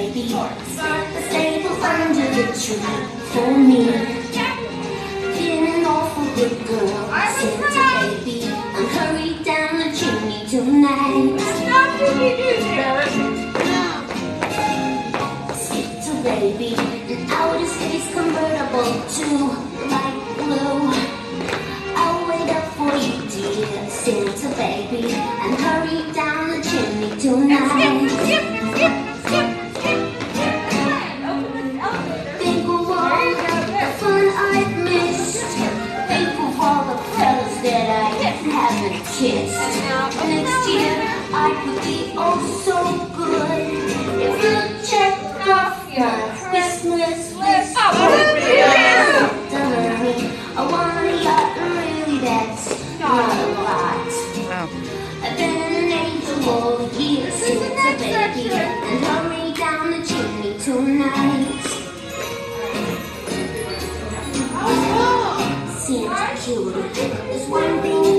baby. Set the stable under the tree for me. Been an awful good girl, Santa baby. I'm hurried down the chimney tonight. Santa baby, an outer space convertible to light blue. I'll wait up for you, dear Santa baby, and hurry down the chimney tonight. Haven't kissed. Next year I could be oh so good if you check off your Christmas list. I want a yacht, really that's not a lot. I've been an angel all the years since a baby, and hurry down the chimney tonight. Santa cutie, there's one thing